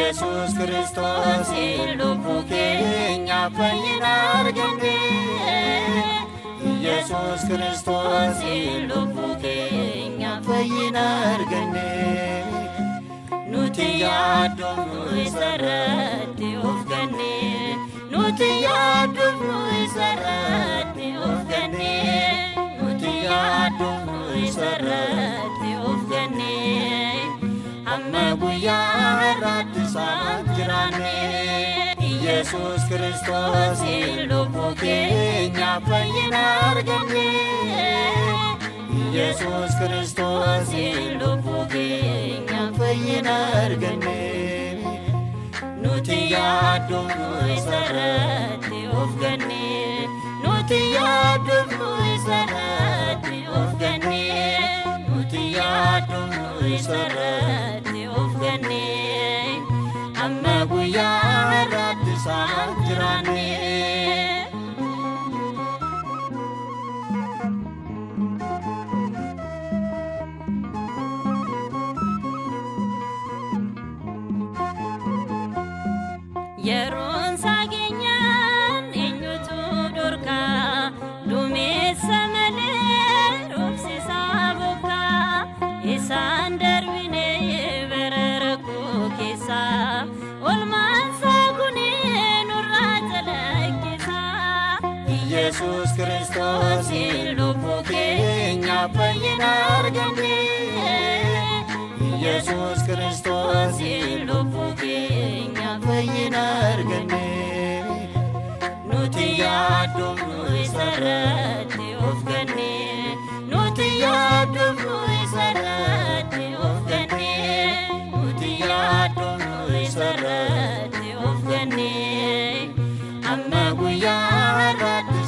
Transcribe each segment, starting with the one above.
Jesus the Cristo si lupukinya penyinar gende. Jesus Cristo si lupukinya penyinar gende. Nutia dumu isarati of gende. Nutia dumu isarati of gende. Nutia dumu isarati of gende. Amma buya. አዲስ ጅራኔ ኢየሱስ ክርስቶስ ልቡ ኬኛ ፈይናርገኔ ኢየሱስ ክርስቶስ ልቡ ኬኛ ፈይናርገኔ nuti yaadduuf nu isarratti of ganne nuti yaadduuf nu isarratti of ganne nuti yaadduuf nu isarratti ኑሯን የሩን ሳገኛን ኤኙቱ ዶርካ ዱሜሰ መሌ ኦብሲሳ ቦካ ኢሳን ደርቢኔ በረረኩ ኬሳ ኢየሱስ ክርስቶስ ልቡ ኬኛ በይናር ገንዴ ኢየሱስ ክርስቶስ ልቡ ኬኛ በይናር ገንዴ ኑትያ ዱምኑ ሰረት ኦፍ ገኔ ኑትያ ዱምኑ ሰረት ኦፍ ገኔ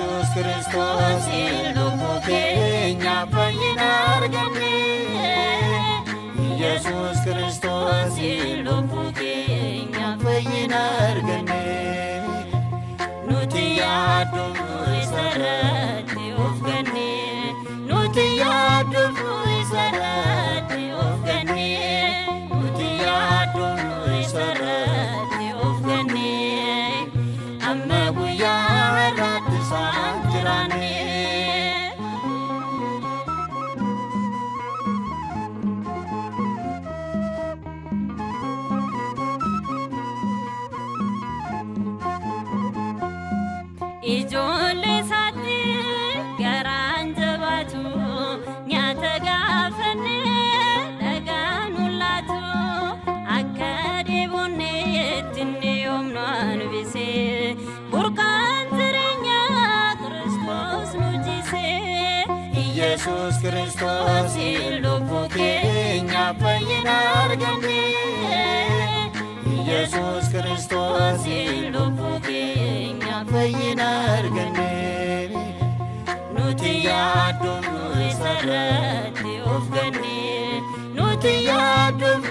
Jesús Cristo, Cristo, Cristo. 一种。dufu isarratti of gannee nuti yaadduuf